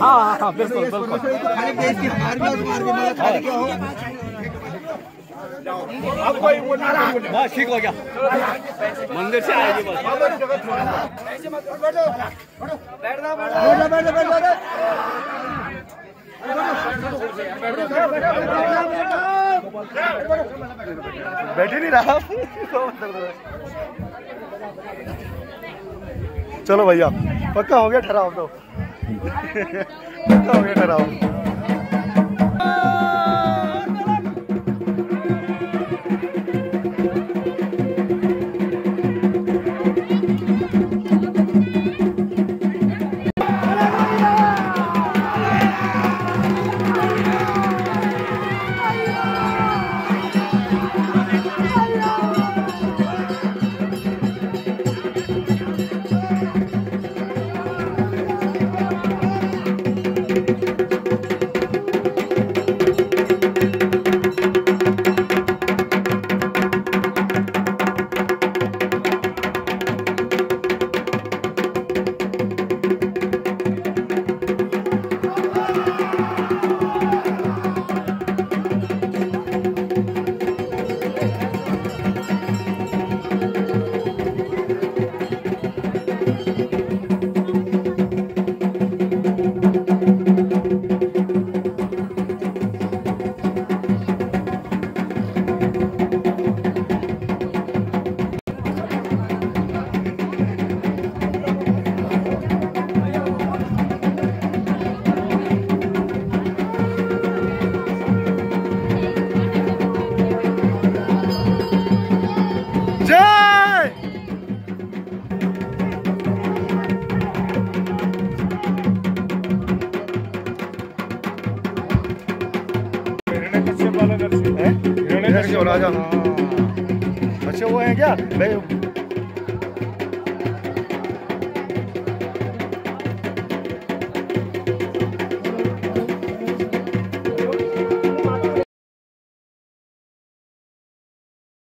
हाँ हाँ बिल्कुल बिल्कुल बस ठीक हो गया मंदिर से आएगी बस बैठ नहीं रहा चलो भैया। पक्का हो गया खराब तो पक्का हो गया ठहराओ। अच्छा वो है क्या? मैं